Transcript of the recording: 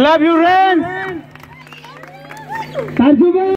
Clap your hands. Thank you.